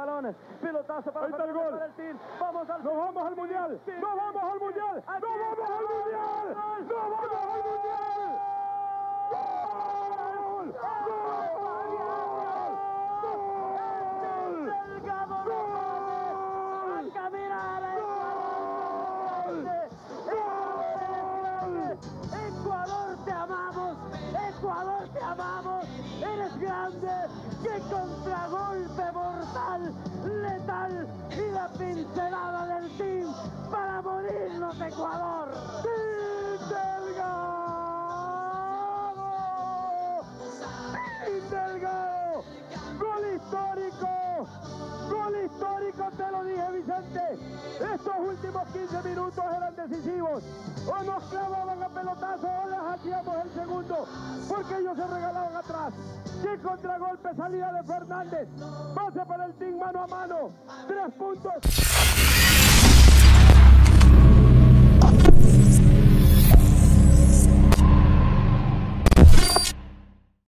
balones. Pelotazo para Ahí está el gol. para el team. Vamos al ¡Nos vamos al mundial! ¡Nos vamos al mundial! ¡Nos vamos al mundial! Gol. ¡Nos vamos al mundial! ¡Gol! ¡Gol! Ecuador. Te amamos, eres grande, qué contragolpe Ecuador. ¡Team Delgado! ¡Team Delgado! ¡Gol histórico! ¡Gol histórico! Te lo dije, Vicente. Estos últimos 15 minutos eran decisivos. O nos clavaban a pelotazo o les hacíamos el segundo. Porque ellos se regalaban atrás. ¡Qué contragolpe salida de Fernández! Pase para el team mano a mano. Tres puntos.